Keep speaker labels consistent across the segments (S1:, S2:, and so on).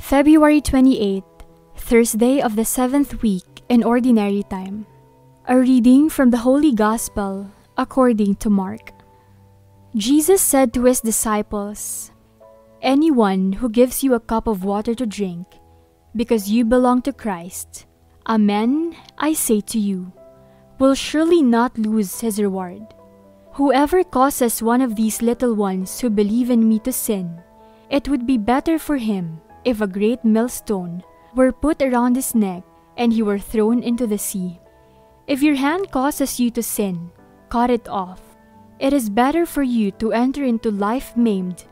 S1: February 28, Thursday of the seventh week in Ordinary Time. A reading from the Holy Gospel according to Mark. Jesus said to his disciples, Anyone who gives you a cup of water to drink, because you belong to Christ, Amen, I say to you, will surely not lose his reward. Whoever causes one of these little ones who believe in me to sin, it would be better for him if a great millstone were put around his neck and he were thrown into the sea. If your hand causes you to sin, cut it off. It is better for you to enter into life maimed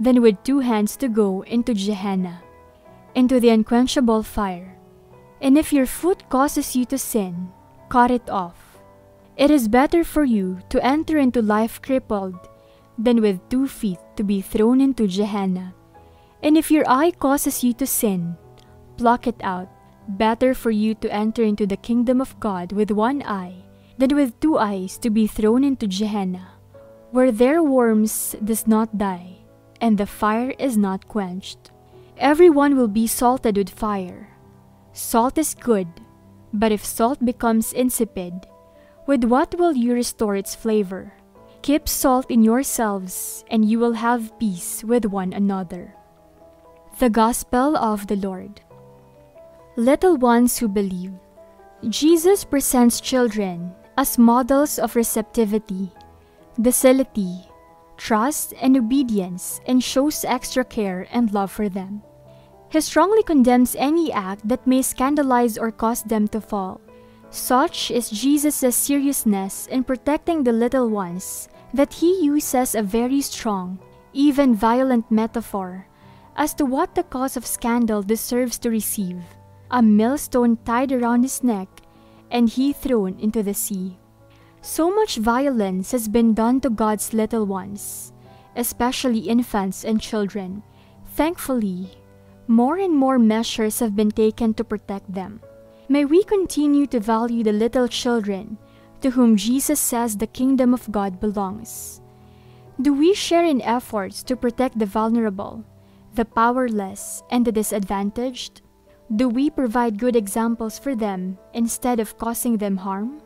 S1: than with two hands to go into Gehenna, into the unquenchable fire. And if your foot causes you to sin, cut it off. It is better for you to enter into life crippled than with two feet to be thrown into Gehenna. And if your eye causes you to sin, pluck it out. Better for you to enter into the kingdom of God with one eye than with two eyes to be thrown into Gehenna, where their worms does not die, and the fire is not quenched. Everyone will be salted with fire. Salt is good, but if salt becomes insipid, with what will you restore its flavor? Keep salt in yourselves, and you will have peace with one another. The Gospel of the Lord. Little ones who believe. Jesus presents children as models of receptivity, docility, trust, and obedience, and shows extra care and love for them. He strongly condemns any act that may scandalize or cause them to fall. Such is Jesus' seriousness in protecting the little ones that he uses a very strong, even violent metaphor as to what the cause of scandal deserves to receive a millstone tied around his neck and he thrown into the sea. So much violence has been done to God's little ones, especially infants and children. Thankfully, more and more measures have been taken to protect them. May we continue to value the little children to whom Jesus says the kingdom of God belongs. Do we share in efforts to protect the vulnerable, the powerless, and the disadvantaged? Do we provide good examples for them instead of causing them harm?